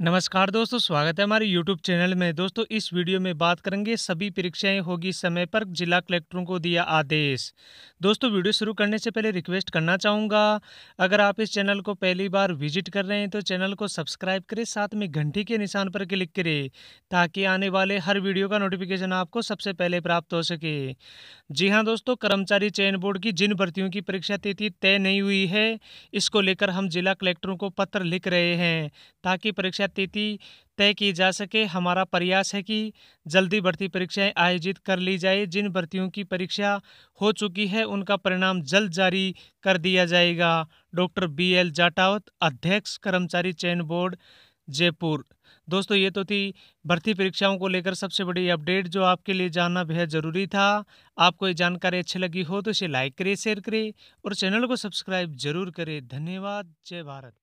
नमस्कार दोस्तों, स्वागत है हमारे YouTube चैनल में। दोस्तों, इस वीडियो में बात करेंगे, सभी परीक्षाएँ होगी समय पर, जिला कलेक्टरों को दिया आदेश। दोस्तों, वीडियो शुरू करने से पहले रिक्वेस्ट करना चाहूँगा, अगर आप इस चैनल को पहली बार विज़िट कर रहे हैं तो चैनल को सब्सक्राइब करें, साथ में घंटी के निशान पर क्लिक करें, ताकि आने वाले हर वीडियो का नोटिफिकेशन आपको सबसे पहले प्राप्त हो सके। जी हाँ दोस्तों, कर्मचारी चयन बोर्ड की जिन भर्तियों की परीक्षा तिथि तय नहीं हुई है, इसको लेकर हम जिला कलेक्टरों को पत्र लिख रहे हैं, ताकि परीक्षा तिथि तय की जा सके। हमारा प्रयास है कि जल्दी भर्ती परीक्षाएँ आयोजित कर ली जाए। जिन भर्तियों की परीक्षा हो चुकी है, उनका परिणाम जल्द जारी कर दिया जाएगा। डॉक्टर बी एल जाटावत, अध्यक्ष कर्मचारी चयन बोर्ड, जयपुर। दोस्तों, ये तो थी भर्ती परीक्षाओं को लेकर सबसे बड़ी अपडेट जो आपके लिए जानना बेहद ज़रूरी था। आपको ये जानकारी अच्छी लगी हो तो इसे लाइक करें, शेयर करें और चैनल को सब्सक्राइब ज़रूर करें। धन्यवाद। जय भारत।